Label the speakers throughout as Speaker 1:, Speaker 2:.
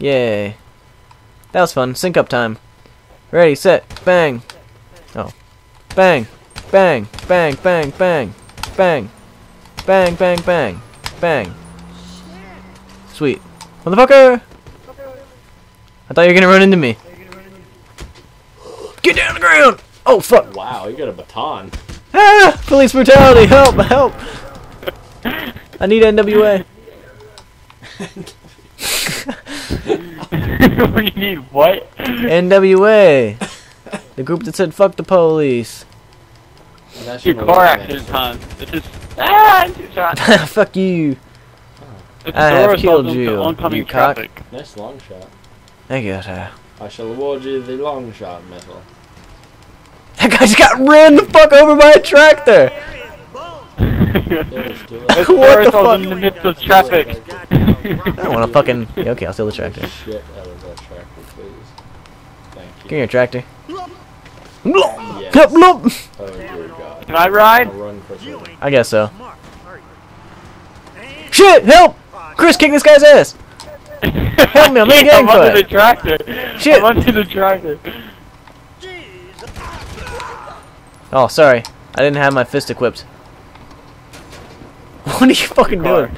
Speaker 1: Yay. That was fun. Sync up time. Ready, set, bang. Oh. Bang. Bang. Bang, bang, bang. Bang. Bang, bang, bang. Bang. Sweet. Motherfucker! I thought you were gonna run into me. Get down the ground! Oh, fuck!
Speaker 2: Wow, you got a baton.
Speaker 1: Ah! Police brutality! Help! Help! I need NWA.
Speaker 3: you need what?
Speaker 1: NWA. The group that said fuck the police.
Speaker 2: That's
Speaker 3: Your
Speaker 2: your
Speaker 3: car accident time. It's just ah, two shots.
Speaker 1: fuck you.
Speaker 3: It's
Speaker 1: I have killed you,
Speaker 3: Oncoming
Speaker 1: you cock.
Speaker 3: traffic.
Speaker 2: Nice long shot.
Speaker 1: Thank you. sir.
Speaker 2: I shall award you the long shot medal.
Speaker 1: That guy just got ran the fuck over by a tractor.
Speaker 2: There's two.
Speaker 1: What the fuck?
Speaker 3: in the midst of traffic.
Speaker 1: I don't want to fucking. Yeah, okay, I'll steal the tractor.
Speaker 2: Shit out of that tractor, please. Thank you.
Speaker 1: Give me your tractor.
Speaker 2: Yes.
Speaker 1: Blop, blop.
Speaker 2: Oh dear God.
Speaker 3: Can I ride?
Speaker 2: run for some.
Speaker 1: I guess so. Shit! Help! Chris, kick this guy's ass. Help me! I'm in a gang
Speaker 3: I'm under the tractor.
Speaker 1: Shit.
Speaker 3: I'm under the tractor.
Speaker 1: Oh, sorry. I didn't have my fist equipped. What are you fucking
Speaker 3: Car.
Speaker 1: doing?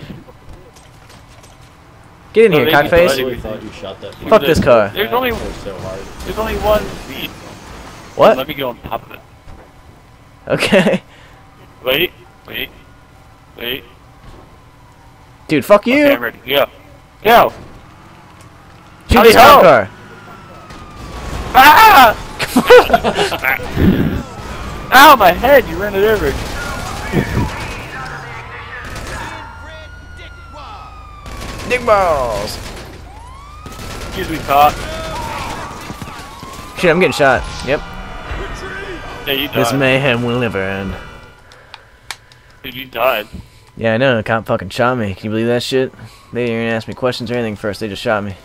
Speaker 1: Get in
Speaker 3: No,
Speaker 1: here,
Speaker 3: they
Speaker 2: I
Speaker 3: need
Speaker 1: cockface.
Speaker 2: really thought you shot that.
Speaker 1: Fuck this car.
Speaker 3: There's only
Speaker 2: That so
Speaker 3: there's only one speed.
Speaker 1: What?
Speaker 3: Let me go on top of it.
Speaker 1: Okay.
Speaker 3: Wait, wait, wait.
Speaker 1: Dude, fuck you.
Speaker 3: Okay, I'm ready. Go. Go.
Speaker 1: Shoot
Speaker 3: Howdy
Speaker 1: this
Speaker 3: ho.
Speaker 1: car.
Speaker 3: Ah! Ow, my head! You ran it over.
Speaker 1: Dick balls.
Speaker 3: Excuse me, cop.
Speaker 1: Shit, I'm getting shot. Yep.
Speaker 3: Yeah, you died.
Speaker 1: This mayhem will never end.
Speaker 3: Dude, you died.
Speaker 1: Yeah, I know. A cop fucking shot me. Can you believe that shit? They didn't even ask me questions or anything first. They just shot me.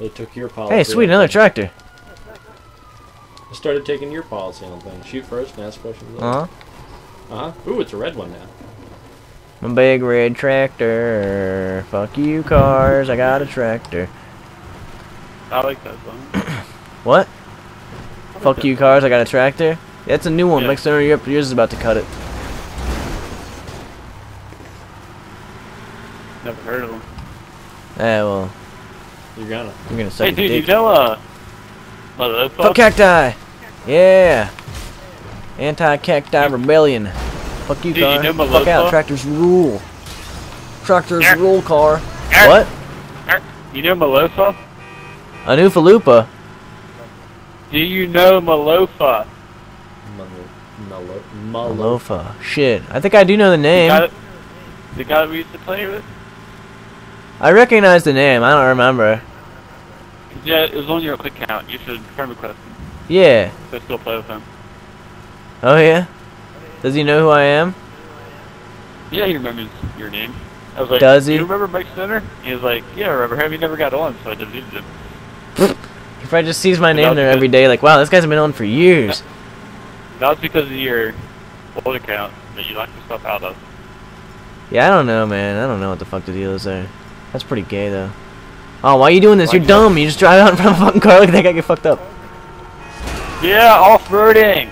Speaker 2: They took your policy.
Speaker 1: Hey, sweet, another
Speaker 2: things.
Speaker 1: tractor.
Speaker 2: They started taking your policy on things. Shoot first and ask questions. later.
Speaker 1: Uh huh.
Speaker 2: Uh huh. Ooh, it's a red one now.
Speaker 1: My big red tractor. Fuck you, cars. I got a tractor.
Speaker 3: I like that song.
Speaker 1: What? Fuck you, cars. I got a tractor. That's a new one.
Speaker 3: Yeah.
Speaker 1: Next time you're up, yours is about to cut it.
Speaker 3: Never heard of them.
Speaker 1: Eh, well,
Speaker 2: You're gonna.
Speaker 1: I'm gonna suck
Speaker 3: Hey,
Speaker 1: a
Speaker 3: dude, you know, uh,
Speaker 1: Fuck cacti. Yeah. Anti-cacti rebellion. Fuck you,
Speaker 3: Dude, you know
Speaker 1: Fuck out.
Speaker 3: Malofo?
Speaker 1: Tractors rule. Tractors
Speaker 3: Yeah.
Speaker 1: rule, car.
Speaker 3: Yeah.
Speaker 1: What?
Speaker 3: You know Malofa?
Speaker 1: A new falupa.
Speaker 3: Do you know Malofa?
Speaker 2: Mellow. Mellow.
Speaker 1: Malofa. Shit. I think I do know the
Speaker 3: The
Speaker 1: name.
Speaker 3: guy, the guy we used to play with?
Speaker 1: I recognize the name. I don't remember.
Speaker 3: Yeah, it was on your quick count. You should friend request him.
Speaker 1: Yeah.
Speaker 3: So still play with him.
Speaker 1: Oh yeah. Does he know who I am?
Speaker 3: Yeah, he remembers your name. I was like,
Speaker 1: Does he?
Speaker 3: You remember Mike Center? He was like, Yeah, I remember him. He never got on, so I deleted him.
Speaker 1: He probably just sees my
Speaker 3: That
Speaker 1: name there every day. Like, wow, this guy's been on for years.
Speaker 3: That was because of your old account that you locked yourself out of.
Speaker 1: Yeah, I don't know, man. I don't know what the fuck the deal is there. That's pretty gay, though. Oh, why are you doing this? You're dumb. You just drive out in front of a fucking car like that guy get fucked up.
Speaker 3: Yeah, off-roading!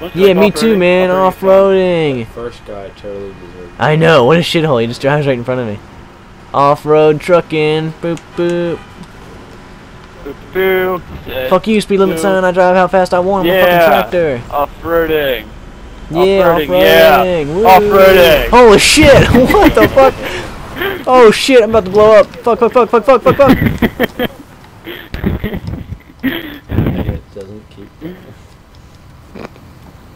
Speaker 3: Don't
Speaker 1: Yeah,
Speaker 3: like
Speaker 1: me too, man.
Speaker 3: Off-roading
Speaker 1: Off-roading.
Speaker 2: First guy totally deserved. it.
Speaker 1: I know. What a shithole. He just drives right in front of me. Off-road trucking. Boop boop.
Speaker 3: fun. Boo, boo.
Speaker 1: Fuck you, speed limit
Speaker 3: Boo.
Speaker 1: sign. I drive how fast I want. I'm a
Speaker 3: Yeah.
Speaker 1: fucking tractor.
Speaker 3: Off-roading.
Speaker 1: Yeah,
Speaker 3: Off-roading,
Speaker 1: off-roading.
Speaker 3: yeah. Off-roading.
Speaker 1: Holy shit! what the fuck? Oh shit! I'm about to blow up. Fuck! Fuck! Fuck! Fuck! Fuck! Fuck! Fuck!
Speaker 2: It doesn't keep.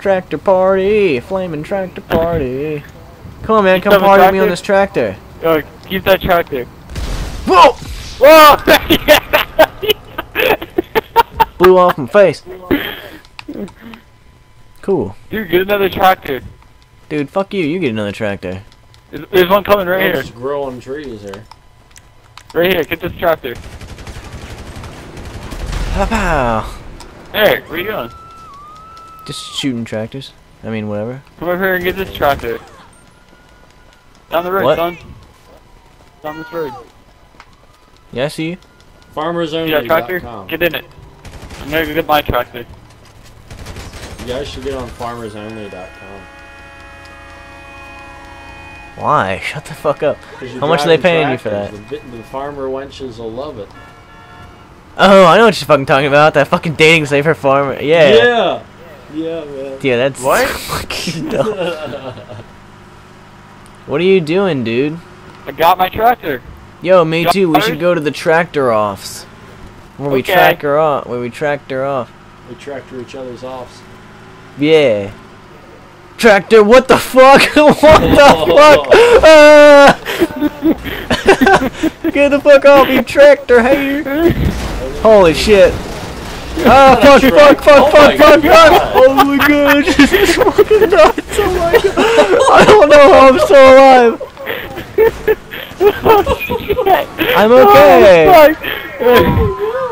Speaker 1: Tractor party! Flaming tractor party! Come on, man!
Speaker 3: You
Speaker 1: Come
Speaker 3: have a
Speaker 1: party with me on this tractor.
Speaker 3: Yo, keep that tractor.
Speaker 1: Whoa!
Speaker 3: Whoa!
Speaker 1: Blew off my face. Cool,
Speaker 3: Dude, get another tractor.
Speaker 1: dude. Fuck you. You get another tractor.
Speaker 3: There's, there's one coming right
Speaker 2: They'll
Speaker 3: here.
Speaker 2: Just growing trees here.
Speaker 3: Right here, get this tractor.
Speaker 1: Pow pow!
Speaker 3: Hey, where you going?
Speaker 1: Just shooting tractors. I mean, whatever.
Speaker 3: Come over here and get this tractor. Down the road,
Speaker 1: What?
Speaker 3: son. Down this road.
Speaker 1: Yeah, I see you.
Speaker 2: Farmers Farmersonly.com.
Speaker 3: Yeah, tractor. Get in it. I'm gonna get my tractor.
Speaker 2: You guys should get on farmersonly.com.
Speaker 1: Why? Shut the fuck up. How much are they
Speaker 2: driving
Speaker 1: paying you for
Speaker 2: that? The, the farmer wenches will love it.
Speaker 1: Oh, I know what you're fucking talking about. That fucking dating site for farmer. Yeah.
Speaker 2: Yeah. Yeah, man.
Speaker 1: Yeah, that's
Speaker 3: What?
Speaker 1: fucking dumb. What are you doing, dude?
Speaker 3: I got my tractor.
Speaker 1: Yo, me
Speaker 3: Got
Speaker 1: too. We should go to the tractor offs. Where we
Speaker 3: Okay.
Speaker 1: track her off. Where we tractor off.
Speaker 2: we tractor each other's offs.
Speaker 1: Yeah. Tractor, what the fuck? what the fuck? Get the fuck off, you tractor hater! Holy shit. Ah, fuck, fuck, fuck,
Speaker 2: Oh
Speaker 1: fuck,
Speaker 2: my
Speaker 1: fuck,
Speaker 2: God.
Speaker 1: fuck! Oh my god, this is fucking nuts, oh my god! I don't know how I'm still alive! I'm okay!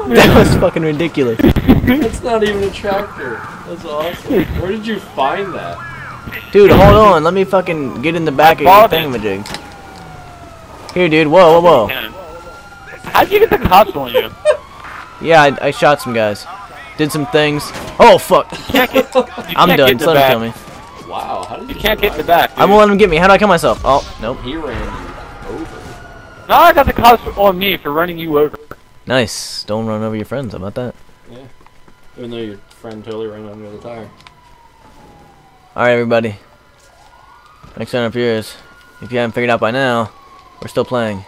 Speaker 1: That was fucking ridiculous.
Speaker 2: That's not even a tractor. That's awesome. Where did you find that?
Speaker 1: Dude, hold on, let me fucking get in the back of your
Speaker 3: bought it.
Speaker 1: thingamajig. Here, dude, whoa, whoa, whoa.
Speaker 3: How'd you get the cops on you?
Speaker 1: Yeah, I, I shot some guys. Did some things. Oh, fuck.
Speaker 3: Can't get, you
Speaker 1: I'm done.
Speaker 3: Get in
Speaker 1: Just
Speaker 3: the
Speaker 1: let him kill me.
Speaker 2: Wow, how did
Speaker 3: You
Speaker 2: you
Speaker 3: can't get in the
Speaker 2: survive?
Speaker 3: back.
Speaker 1: I won't let him get me. How do I kill myself? Oh, nope.
Speaker 2: He ran you over.
Speaker 3: Now I got the cops on me for running you over.
Speaker 1: Nice. Don't run over your friends. How about that? Yeah.
Speaker 2: Even though your friend totally ran under the tire.
Speaker 1: Alright, everybody. Next round up yours. If you haven't figured out by now, we're still playing.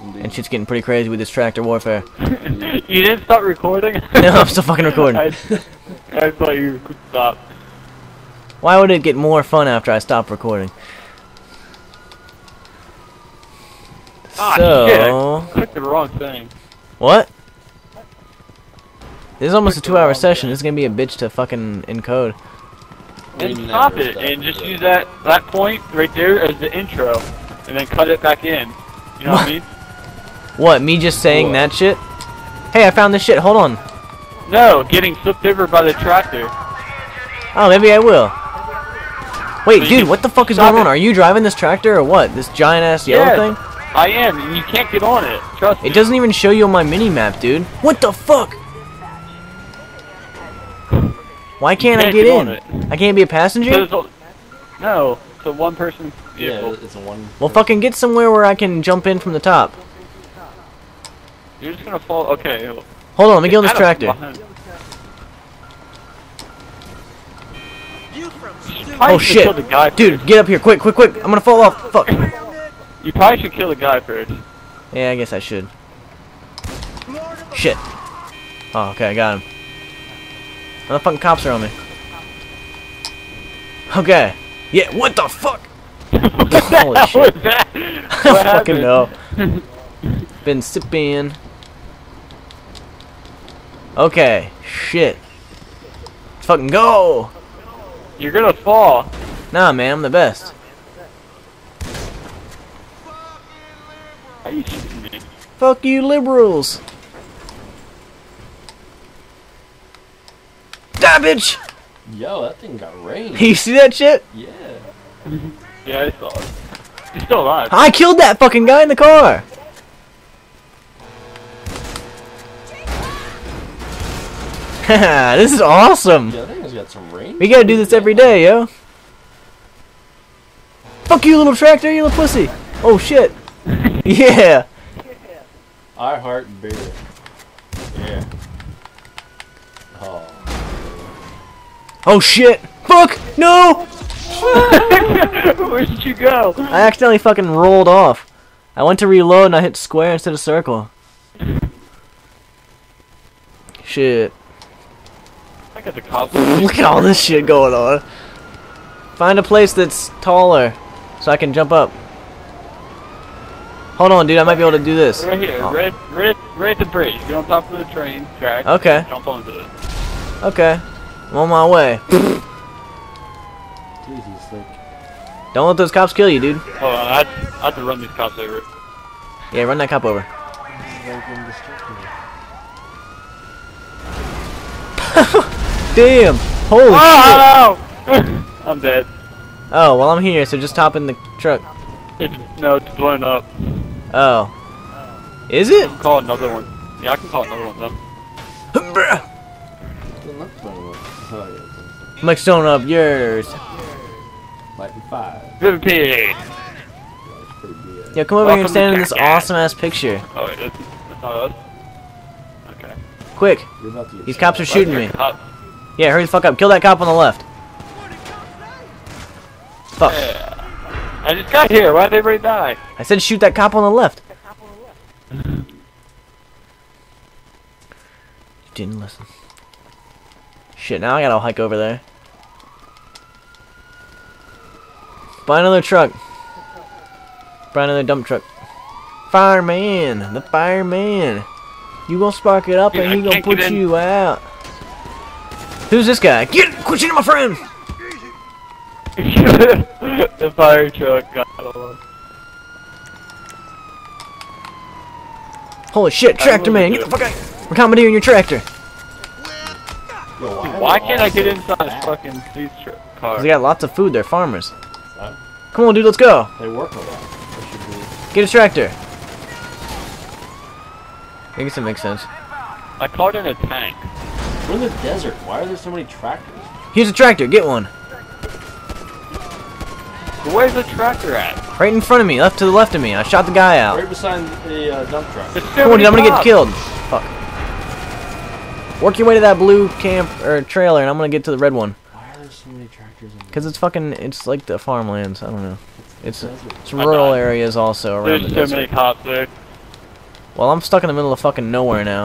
Speaker 1: And shit's getting pretty crazy with this tractor warfare.
Speaker 3: you didn't start recording?
Speaker 1: no, I'm still fucking recording.
Speaker 3: I, I thought you could stop.
Speaker 1: Why would it get more fun after I stop recording?
Speaker 3: Ah, shit, I
Speaker 1: so,
Speaker 3: clicked the wrong thing.
Speaker 1: what? This is almost a two-hour session. This is gonna be a bitch to fucking encode.
Speaker 2: We
Speaker 3: And
Speaker 2: never
Speaker 3: stop it,
Speaker 2: stop
Speaker 3: and just
Speaker 2: recording.
Speaker 3: use that that point right there as the intro, and then cut it back in. You know what I mean?
Speaker 1: What? Me just saying
Speaker 2: What?
Speaker 1: that shit? Hey, I found this shit. Hold on.
Speaker 3: No, getting flipped over by the tractor.
Speaker 1: Oh, maybe I will. Wait,
Speaker 3: So
Speaker 1: dude, what the fuck is
Speaker 3: stop
Speaker 1: going on? Are you driving this tractor or what? This giant ass yellow
Speaker 3: Yes.
Speaker 1: thing?
Speaker 3: I am, and you can't get on it. Trust me.
Speaker 1: It doesn't even show you on my mini map, dude. What the fuck? Why can't, I
Speaker 3: can't
Speaker 1: get,
Speaker 3: get
Speaker 1: in? I can't be a passenger?
Speaker 3: Because it's a- no, it's a one-person vehicle.
Speaker 2: Yeah, it's a one.
Speaker 1: Well, fucking get somewhere where I can jump in from the top.
Speaker 3: You're just gonna fall. Okay.
Speaker 1: Hold on, let me get on this tractor. Oh shit.
Speaker 3: the guy
Speaker 1: Dude,
Speaker 3: first.
Speaker 1: get up here, quick, quick, quick. I'm gonna fall off. Fuck.
Speaker 3: You probably should kill the guy first.
Speaker 1: Yeah, I guess I should. Shit. Oh, okay, I got him. The fucking cops are on me? Okay. Yeah, what the fuck? Holy
Speaker 3: What
Speaker 1: shit.
Speaker 3: was that?
Speaker 1: I don't fucking know. Been sipping. Okay, shit. Let's fucking go!
Speaker 3: You're gonna fall.
Speaker 1: Nah, man, I'm the best.
Speaker 3: How you shooting me?
Speaker 1: Fuck you, liberals! Die, bitch!
Speaker 2: Yo, that thing got range.
Speaker 1: You see that shit?
Speaker 2: yeah.
Speaker 3: Yeah, I saw it. He's still alive.
Speaker 1: I killed that fucking guy in the car! this is awesome!
Speaker 2: Yeah, that thing's got some range.
Speaker 1: We gotta do this every day, yo. Fuck you, little tractor, you little pussy! Oh shit! Yeah!
Speaker 2: I heart beer. Yeah. Oh.
Speaker 1: Oh shit! Fuck! No!
Speaker 3: Where did you go?
Speaker 1: I accidentally fucking rolled off. I went to reload and I hit square instead of circle. Shit.
Speaker 3: I got the cops.
Speaker 1: Look at all this shit going on. Find a place that's taller so I can jump up. Hold on, dude. I might be able to do this.
Speaker 3: Right here,
Speaker 1: Oh.
Speaker 3: right, right, right at the bridge. Get on top of the train track.
Speaker 1: Okay.
Speaker 3: Jump onto it.
Speaker 1: Okay. I'm on my way.
Speaker 2: Dude, he's like.
Speaker 1: Don't let those cops kill you, dude.
Speaker 3: Hold on, I have, I have to run these cops over.
Speaker 1: Yeah, run that cop over.
Speaker 2: Like.
Speaker 1: Damn! Holy oh, shit!
Speaker 3: Oh, I'm dead.
Speaker 1: Oh, well, I'm here, so just hop in the truck.
Speaker 3: It's, no, it's blown up.
Speaker 1: Oh. Is
Speaker 3: I
Speaker 1: it?
Speaker 3: can call another one. Yeah, I can call another one though.
Speaker 1: Bruh.
Speaker 2: Doesn't look fun. Oh, yeah.
Speaker 1: Mike Stoner up yours.
Speaker 2: Might be five.
Speaker 3: Vivid P.
Speaker 2: Yeah, it's pretty good.
Speaker 1: Yeah, come over here and stand in this awesome ass picture.
Speaker 3: Oh, wait, that's, that's not us. Okay.
Speaker 1: Quick.
Speaker 2: You're about to get
Speaker 1: These cops are shooting me. Yeah, hurry the fuck up. Kill that cop on the left. Fuck.
Speaker 3: Yeah. I just got here. Why'd everybody die?
Speaker 1: I said shoot that cop on the left. You didn't listen. Shit, now I gotta hike over there. Buy another truck. Buy another dump truck. Fireman! The fireman! You gonna spark it up
Speaker 3: Yeah,
Speaker 1: and
Speaker 3: I
Speaker 1: he gonna put you out. Who's this guy? Get! Quit shooting my friend!
Speaker 3: the fire truck got along.
Speaker 1: Holy shit, tractor man! Get the fuck out! We're commandeering your tractor!
Speaker 2: Why,
Speaker 3: Why can't I get inside fucking police truck car?
Speaker 1: 'Cause They got lots of food, they're farmers.
Speaker 2: Uh,
Speaker 1: Come on, dude, let's go!
Speaker 2: They work a lot. Be.
Speaker 1: Get a tractor! I guess it makes sense.
Speaker 3: I called in a tank.
Speaker 2: We're in the desert. Why are there so many tractors?
Speaker 1: Here's a tractor, get one!
Speaker 3: Where's the tractor at?
Speaker 1: Right in front of me, left to the left of me. I shot the guy out.
Speaker 2: Right beside the uh, dump truck.
Speaker 1: Come on, dude, I'm gonna get killed. Fuck. Work your way to that blue camp or trailer, and I'm gonna get to the red one.
Speaker 2: Why are there so many tractors in the
Speaker 1: Cause it's fucking, it's like the farmlands. I don't know. It's it's rural areas also around
Speaker 3: There's
Speaker 1: the
Speaker 3: so
Speaker 1: desert.
Speaker 3: many cops there.
Speaker 1: Well, I'm stuck in the middle of fucking nowhere now.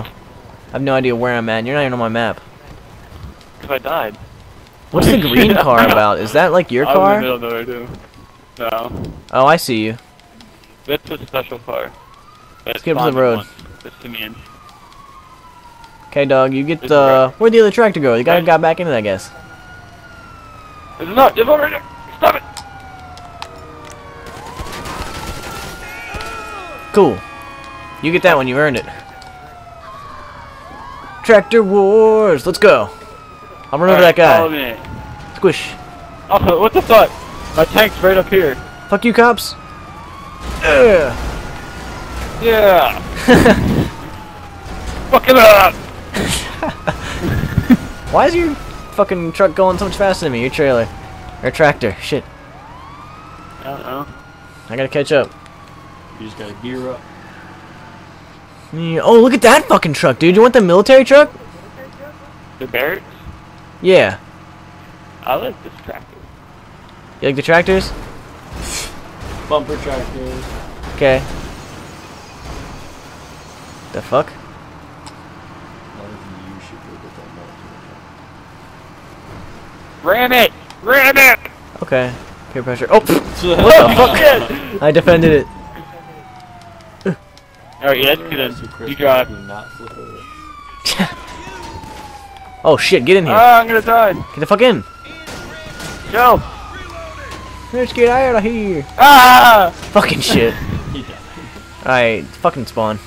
Speaker 1: I have no idea where I'm at. and You're not even on my map.
Speaker 3: Cause I died.
Speaker 1: What's the green car about? Is that like your
Speaker 3: I was in the
Speaker 1: car?
Speaker 3: of nowhere too. No.
Speaker 1: Oh, I see you.
Speaker 3: That's a special car. Let's
Speaker 1: get up to the road.
Speaker 3: The Simeon.
Speaker 1: Okay, dog, you get
Speaker 3: It's
Speaker 1: the. Where'd the other tractor go? Guy
Speaker 3: Right.
Speaker 1: got back in that, I guess.
Speaker 3: It's not. It's over there. Stop it.
Speaker 1: Cool. You get that one. You earned it. Tractor Wars. Let's go. I'll run over that guy.
Speaker 3: me.
Speaker 1: Squish.
Speaker 3: Oh, what the fuck? My tank's right up here.
Speaker 1: Fuck you, cops. Ugh.
Speaker 3: Yeah. Fuck it up.
Speaker 1: Why is your fucking truck going so much faster than me? Your trailer. Or tractor. Shit.
Speaker 3: I don't know.
Speaker 1: I gotta catch up.
Speaker 2: You just gotta gear up.
Speaker 1: Yeah, Oh, look at that fucking truck, dude. You want the military truck?
Speaker 3: The barracks?
Speaker 1: Yeah.
Speaker 3: I like this tractor.
Speaker 1: You like the tractors?
Speaker 2: Bumper tractors.
Speaker 1: Okay. The fuck?
Speaker 2: None of you should go get that military
Speaker 3: Ram it! Ram it!
Speaker 1: Okay. Peer pressure. Oh, pfft. What the fuck? I defended it.
Speaker 3: Alright, yeah, that's
Speaker 2: So
Speaker 3: good.
Speaker 2: Chris
Speaker 3: You drive.
Speaker 2: do not flip over.
Speaker 1: Oh shit, get in here.
Speaker 3: Ah, I'm gonna die.
Speaker 1: Get the fuck in.
Speaker 3: Jump!
Speaker 1: Let's get out of here.
Speaker 3: Ah!
Speaker 1: Fucking shit.
Speaker 2: He.
Speaker 1: Alright, fucking spawn.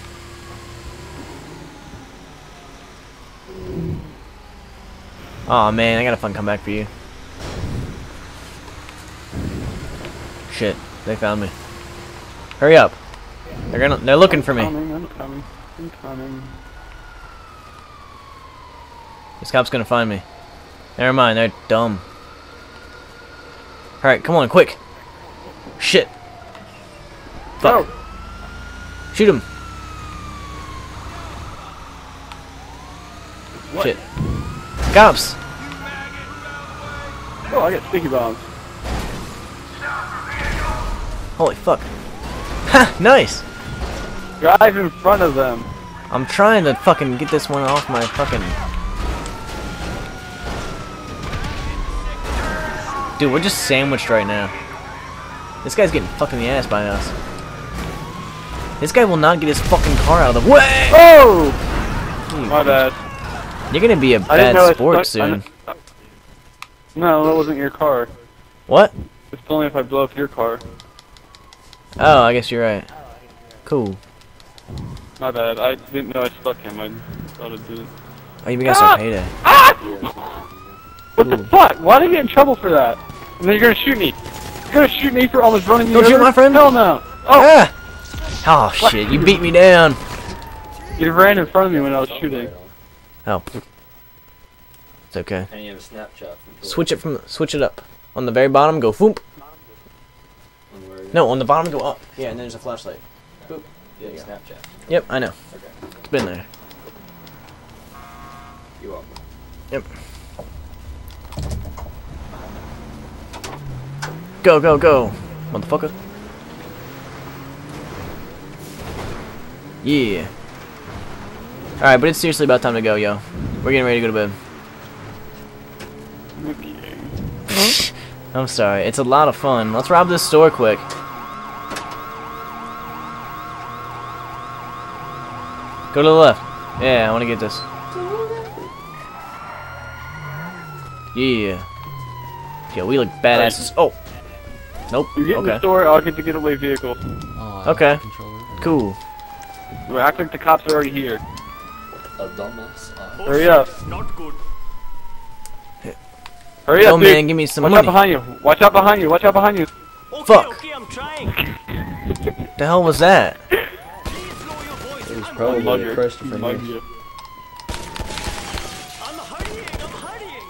Speaker 1: Aw oh, man, I gotta fun come back for you. Shit, they found me. Hurry up. They're gonna they're looking for me.
Speaker 3: Coming, I'm coming. I'm coming.
Speaker 1: This cop's gonna find me. Never mind, they're dumb. Alright, come on, quick. Shit. Fuck. Shoot him.
Speaker 3: What?
Speaker 1: Shit. Cops!
Speaker 3: Oh, I got sticky bombs.
Speaker 1: Holy fuck. Ha! Nice!
Speaker 3: Drive in front of them.
Speaker 1: I'm trying to fucking get this one off my fucking... Dude, we're just sandwiched right now. This guy's getting fucked in the ass by us. This guy will not get his fucking car out of the way!
Speaker 3: Oh! Hmm. My bad.
Speaker 1: You're gonna be a
Speaker 3: I
Speaker 1: bad sport
Speaker 3: stuck- I
Speaker 1: soon.
Speaker 3: kn- No, that wasn't your car.
Speaker 1: What?
Speaker 3: It's only if I blow up your car.
Speaker 1: Oh, I guess you're right. Cool.
Speaker 3: My bad. I didn't know I stuck him. I thought it did.
Speaker 1: Oh, you guys are ah! payday. Ah!
Speaker 3: What the fuck? Why did I get in trouble for that? And then you're gonna shoot me. You're gonna shoot me for almost running me
Speaker 1: Don't shoot my friend.
Speaker 3: Hell no. Oh,
Speaker 1: Ah! Oh shit, you beat me down.
Speaker 3: You ran in front of me when I was shooting.
Speaker 1: Oh. It's okay.
Speaker 2: And you have a Snapchat.
Speaker 1: Switch it from switch it up. On the very bottom, go foop. No, on the bottom, go up. Yeah, and then there's a flashlight. Boop.
Speaker 2: Yeah, Snapchat.
Speaker 1: Yep, I know.
Speaker 2: Okay.
Speaker 1: It's been there.
Speaker 2: You welcome.
Speaker 1: Yep. Go, go, go, motherfucker. Yeah. Alright, but it's seriously about time to go, yo. We're getting ready to go to bed. I'm sorry. It's a lot of fun. Let's rob this store quick. Go to the left. Yeah, I want to get this. Yeah. Yeah, we look badasses. Oh. Nope.
Speaker 3: You get in the
Speaker 1: Okay.
Speaker 3: store, I'll get the getaway vehicle.
Speaker 2: Oh,
Speaker 1: Okay. Cool.
Speaker 3: Well, act like the cops are already here.
Speaker 2: A dumbass. Uh,
Speaker 3: Hurry up.
Speaker 4: Not good.
Speaker 3: Hurry
Speaker 1: Oh
Speaker 3: up,
Speaker 1: man,
Speaker 3: dude.
Speaker 1: give me some
Speaker 3: Watch
Speaker 1: money.
Speaker 3: out behind you. Watch out behind you. Watch out behind you.
Speaker 4: Okay,
Speaker 1: Fuck.
Speaker 4: okay, I'm trying.
Speaker 1: The hell was that?
Speaker 4: Please lower your voice.
Speaker 2: it was probably
Speaker 3: mugger.
Speaker 2: a Christopher
Speaker 3: Mug
Speaker 2: Mugger.
Speaker 4: I'm hurrying, I'm hurrying.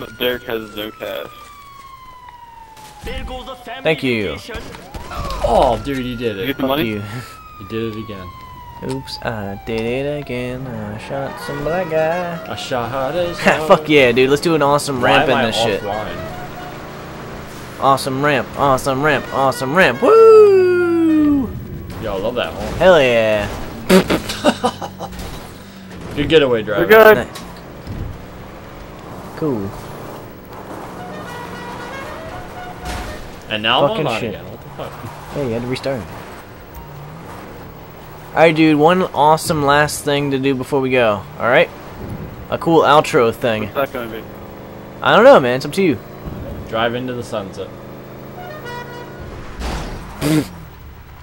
Speaker 3: But Derek has no cash.
Speaker 4: There goes the family
Speaker 1: Thank you.
Speaker 2: Oh, dude, you did it.
Speaker 3: get the
Speaker 1: Fuck
Speaker 3: money?
Speaker 1: you.
Speaker 2: You did it again.
Speaker 1: Oops, I did it again. I shot some black guy.
Speaker 2: I shot is.
Speaker 1: Fuck yeah, dude. Let's do an awesome
Speaker 2: Why
Speaker 1: ramp in
Speaker 2: I
Speaker 1: this shit.
Speaker 2: offline?
Speaker 1: Awesome ramp, awesome ramp, awesome ramp. Woo!
Speaker 2: Yo, I love that one.
Speaker 1: Hell yeah.
Speaker 2: Good getaway driver.
Speaker 3: We're good.
Speaker 1: Nice. Cool.
Speaker 2: And now I'm
Speaker 1: Fucking
Speaker 2: online
Speaker 1: shit.
Speaker 2: again. What the fuck?
Speaker 1: Hey, you had to restart. Alright, dude. One awesome last thing to do before we go. Alright? A cool outro thing.
Speaker 3: What's that gonna be?
Speaker 1: I don't know, man. It's up to you.
Speaker 2: Drive into the sunset.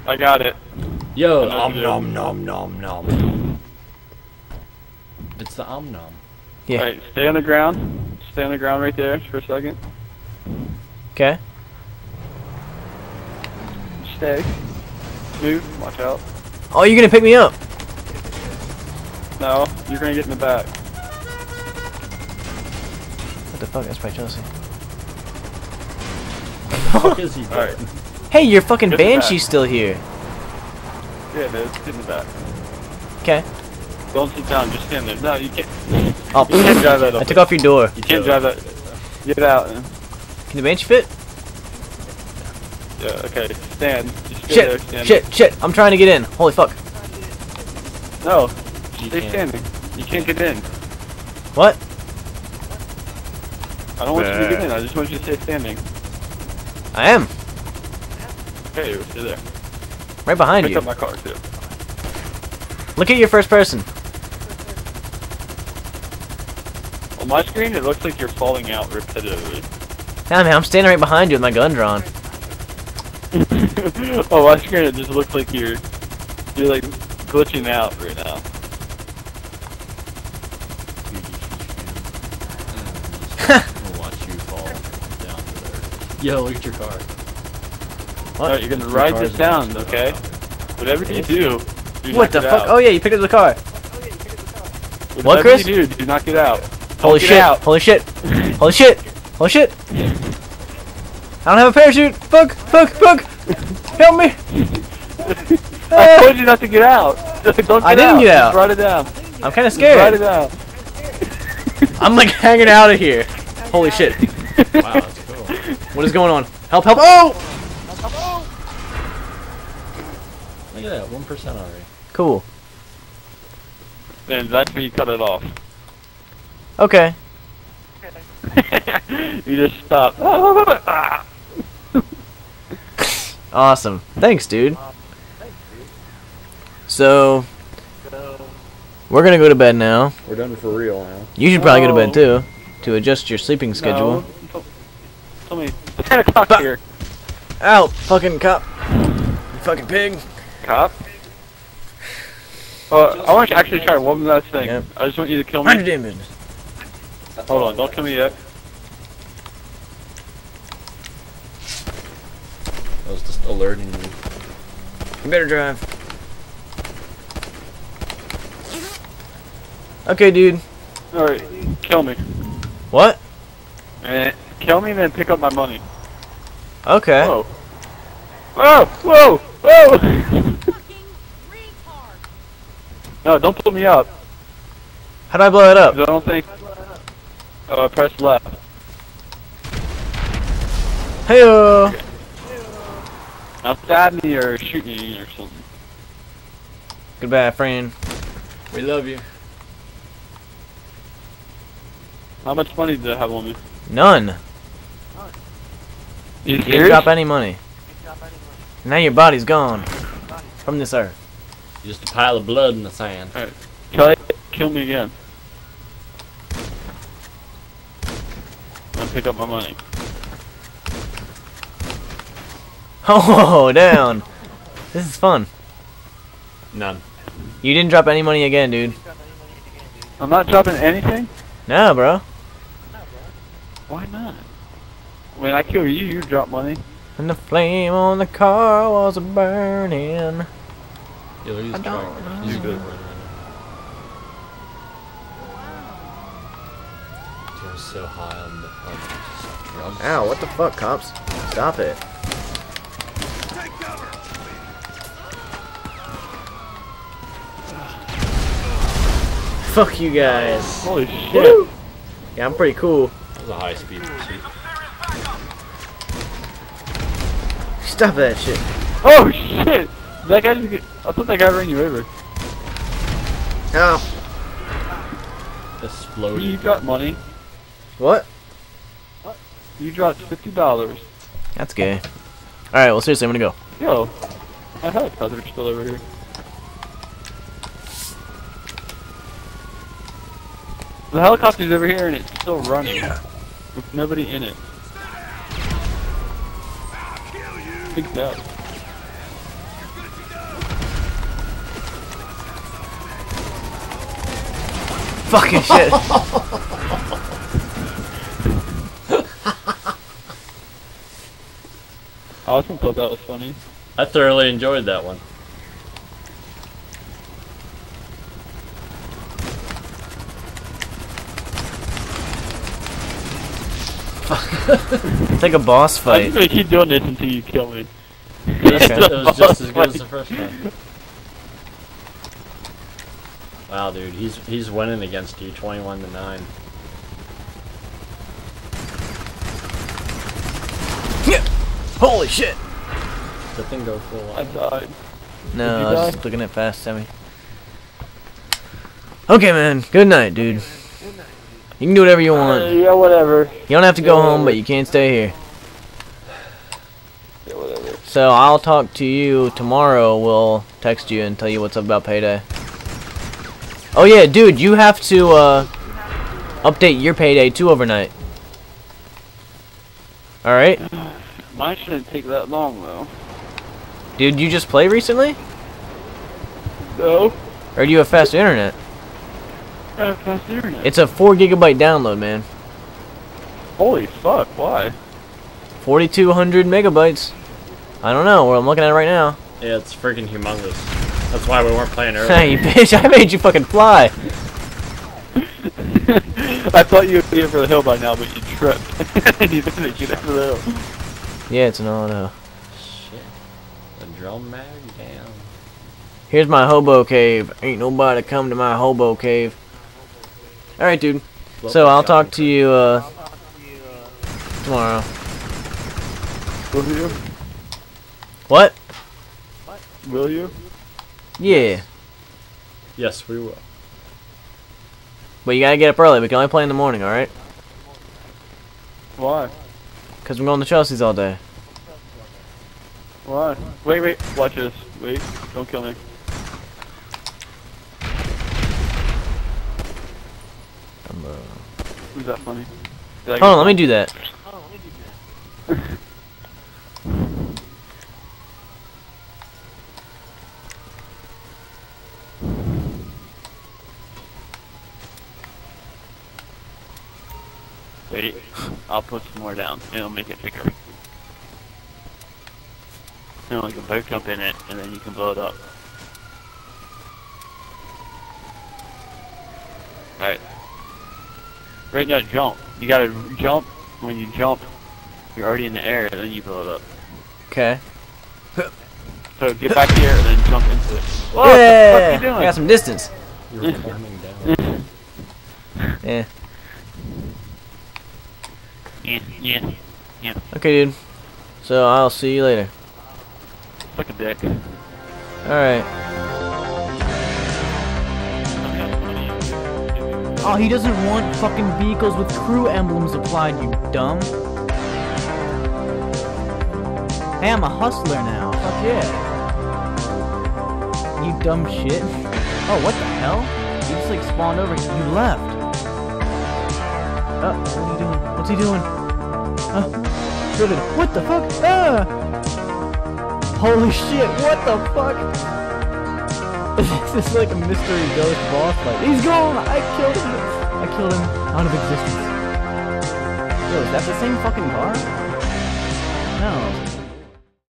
Speaker 3: I got it.
Speaker 2: Yo,
Speaker 3: Nom,
Speaker 2: om nom nom nom nom. It's the om nom.
Speaker 1: Yeah.
Speaker 3: Alright, stay on the ground. Stay on the ground right there for a second.
Speaker 1: Okay.
Speaker 3: Stay. Move. Watch out.
Speaker 1: Oh, you're gonna pick me up.
Speaker 3: No, you're gonna get in the back.
Speaker 1: What the fuck? That's probably Chelsea.
Speaker 2: What fuck is he doing?
Speaker 3: Alright.
Speaker 1: Hey, your fucking
Speaker 3: Get the back.
Speaker 1: banshee's still here.
Speaker 3: Yeah, dude. Get in the back.
Speaker 1: Okay.
Speaker 3: Don't sit down. Just stand there. No, you can't.
Speaker 1: Oh,
Speaker 3: You can't drive that
Speaker 1: I took off your door.
Speaker 3: You can't drive that. Get out.
Speaker 1: Can the banshee fit?
Speaker 3: Yeah. Okay. Stand. Just stay there.
Speaker 1: Shit,
Speaker 3: Stand.
Speaker 1: shit, shit. I'm trying to get in. Holy fuck.
Speaker 3: No.
Speaker 2: You
Speaker 3: Stay
Speaker 2: can't.
Speaker 3: standing. You can't get in.
Speaker 1: What?
Speaker 3: I don't want you to get in. I just want you to stay standing.
Speaker 1: I am.
Speaker 3: Okay, stay there.
Speaker 1: Right behind
Speaker 3: Pick
Speaker 1: you.
Speaker 3: up my car too.
Speaker 1: Look at your first person.
Speaker 3: On my screen, it looks like you're falling out repetitively.
Speaker 1: Nah, man, I'm standing right behind you with my gun drawn.
Speaker 3: On oh, my screen, it just looks like you're you're like glitching out right now.
Speaker 2: I'll watch you fall down. Yo, look at your car.
Speaker 3: Alright, you're gonna ride
Speaker 2: car's
Speaker 3: this down,
Speaker 2: about
Speaker 3: okay? Whatever you do, do
Speaker 1: What the fuck?
Speaker 3: out.
Speaker 1: Oh yeah, you picked up the car.
Speaker 3: Whatever
Speaker 1: what, Chris?
Speaker 3: you do, do not get out.
Speaker 1: Holy
Speaker 3: Don't get
Speaker 1: shit! Holy shit! Holy shit! Holy shit! I don't have a parachute. Fuck! Fuck! Fuck! Help me!
Speaker 3: I
Speaker 1: Ah,
Speaker 3: told you not to get out. Don't get
Speaker 1: I didn't
Speaker 3: out.
Speaker 1: get out.
Speaker 3: Just ride it down.
Speaker 1: I'm kind of
Speaker 3: Just ride it
Speaker 1: scared.
Speaker 3: down.
Speaker 1: I'm like hanging out of here. Holy shit!
Speaker 2: Wow, that's cool.
Speaker 1: What is going on? Help! Help! Oh!
Speaker 2: Look at that, one percent already.
Speaker 1: Cool.
Speaker 3: And that's when you cut it off.
Speaker 1: Okay.
Speaker 3: you just stop.
Speaker 1: Awesome. Thanks, dude. So, we're gonna go to bed now.
Speaker 2: We're done for real now.
Speaker 1: You should probably go to bed too, to adjust your sleeping schedule.
Speaker 3: No. Tell- Tell me. 10 o'clock
Speaker 1: Fuck.
Speaker 3: here.
Speaker 1: Out, fucking cop. You fucking pig.
Speaker 3: Cop. Uh, I want you to actually try one last thing.
Speaker 1: Yep.
Speaker 3: I just want you to kill
Speaker 1: Mind your
Speaker 3: me.
Speaker 1: damn business.
Speaker 3: Hold on, don't kill me yet.
Speaker 2: I was just alerting you.
Speaker 1: You better drive. Okay, dude.
Speaker 3: Alright, kill me.
Speaker 1: What?
Speaker 3: Eh, kill me and then pick up my money.
Speaker 1: Okay.
Speaker 3: Whoa. Whoa! Whoa! Whoa! no, don't pull me up.
Speaker 1: How do I blow it up?
Speaker 3: 'cause I don't think. Uh, press left.
Speaker 1: Heyo.
Speaker 3: Now stab me or shoot me or something.
Speaker 1: Goodbye, friend.
Speaker 2: We love you.
Speaker 3: How much money did I have on me?
Speaker 1: None.
Speaker 3: You
Speaker 1: You didn't drop any money. Now your body's gone from this earth.
Speaker 2: Just a pile of blood in the sand.
Speaker 3: Try kill me again. And pick up my money.
Speaker 1: Oh, down. This is fun.
Speaker 2: None.
Speaker 1: You didn't drop any money again, dude.
Speaker 3: I'm not dropping anything?
Speaker 1: No, bro.
Speaker 3: Why not? When I kill you, you drop money.
Speaker 1: And the flame on the car was burning.
Speaker 2: Yo, he's
Speaker 1: I don't know.
Speaker 2: He's good. You're so high on the on drugs.
Speaker 1: Ow, what the fuck, cops? Stop it. Fuck you guys.
Speaker 3: Holy shit.
Speaker 1: Yeah, I'm pretty cool.
Speaker 2: That was a high speed pursuit.
Speaker 1: Stop that shit.
Speaker 3: Oh shit! That guy just get, I thought that guy ran you over.
Speaker 1: Ow.
Speaker 2: Exploded.
Speaker 3: You dropped money.
Speaker 1: What? What?
Speaker 3: You dropped fifty dollars.
Speaker 1: That's gay. Alright, well seriously, I'm gonna go.
Speaker 3: Yo, my helicopter's still over here. The helicopter's over here and it's still running. With nobody in it. Big that.
Speaker 1: Fucking shit.
Speaker 3: I also thought that was funny.
Speaker 2: I thoroughly enjoyed that one.
Speaker 1: It's like a boss
Speaker 3: I'm
Speaker 1: fight.
Speaker 3: just gonna keep doing this until you kill me.
Speaker 2: It was,
Speaker 1: Okay.
Speaker 2: was just as good as the first time. Wow, dude, he's he's winning against you, twenty-one to nine. Yeah.
Speaker 1: Holy shit!
Speaker 2: The thing go full
Speaker 3: I died.
Speaker 1: No,
Speaker 3: Did
Speaker 1: I was
Speaker 3: die?
Speaker 1: just looking at fast Sammy. Okay, man. Good night, dude. You can do whatever you
Speaker 3: Uh,
Speaker 1: want.
Speaker 3: yeah, whatever.
Speaker 1: You don't have to go home, but you can't stay here.
Speaker 3: Yeah, whatever.
Speaker 1: So I'll talk to you tomorrow. We'll text you and tell you what's up about payday. Oh yeah, dude, you have to uh, update your payday too overnight. All right,
Speaker 3: Mine shouldn't take that long though.
Speaker 1: dude. You just play recently,
Speaker 3: No.
Speaker 1: or do you have fast internet?
Speaker 3: I have fast.
Speaker 1: It's a four gigabyte download, man.
Speaker 3: Holy fuck, why?
Speaker 1: 4,200 megabytes. I don't know. Well, I'm looking at it right now.
Speaker 2: Yeah, it's freaking humongous. That's why we weren't playing
Speaker 1: Hey,
Speaker 2: earlier.
Speaker 1: you bitch! I made you fucking fly.
Speaker 3: I thought you would be over the hill by now, but you tripped. and you didn't get over the hill.
Speaker 1: Yeah, it's an auto.
Speaker 2: Shit. The drum mag down.
Speaker 1: Here's my hobo cave. Ain't nobody come to my hobo cave. All right, dude. So I'll talk to you uh, tomorrow.
Speaker 3: Will you?
Speaker 1: What?
Speaker 3: Will you?
Speaker 1: Yeah.
Speaker 2: Yes, we will.
Speaker 1: But you gotta get up early. We can only play in the morning, alright?
Speaker 3: Why?
Speaker 1: Because I'm going to Chelsea's all day.
Speaker 3: Why? Wait, wait, watch this. Wait, don't kill me.
Speaker 1: I'm, uh...
Speaker 3: Who's that funny?
Speaker 1: Hold on, let me do that.
Speaker 3: Wait, I'll put some more down. It'll make it bigger. And we can both jump in it, and then you can blow it up.
Speaker 1: Hold on, let me do that.
Speaker 3: Wait, I'll put some more down. It'll make it bigger. And then we can both jump in it, and then you can blow it up.
Speaker 1: Hold on, let me do that.
Speaker 3: Alright. Right now, jump. You gotta jump. When you jump, you're already in the air, then you blow it up.
Speaker 5: Okay.
Speaker 3: So get back here and then jump into it. Whoa,
Speaker 5: yeah!
Speaker 3: what the fuck are you doing?
Speaker 5: I got some distance.
Speaker 2: You're climbing down.
Speaker 5: Yeah.
Speaker 3: Yeah, yeah.
Speaker 5: Okay, dude. So I'll see you later.
Speaker 3: Suck a dick.
Speaker 5: Alright.
Speaker 1: Oh, he doesn't want fucking vehicles with crew emblems applied, you dumb. Hey, I'm a hustler now. Fuck yeah. You dumb shit. Oh, what the hell? You just like spawned over. You left. Oh, what are you doing? What's he doing? Oh, driven. What the fuck? Ah! Holy shit, what the fuck? this is like a mystery ghost boss fight. He's gone! I killed him! I killed him out of existence. Yo, is that the same fucking car? No.